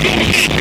Finish.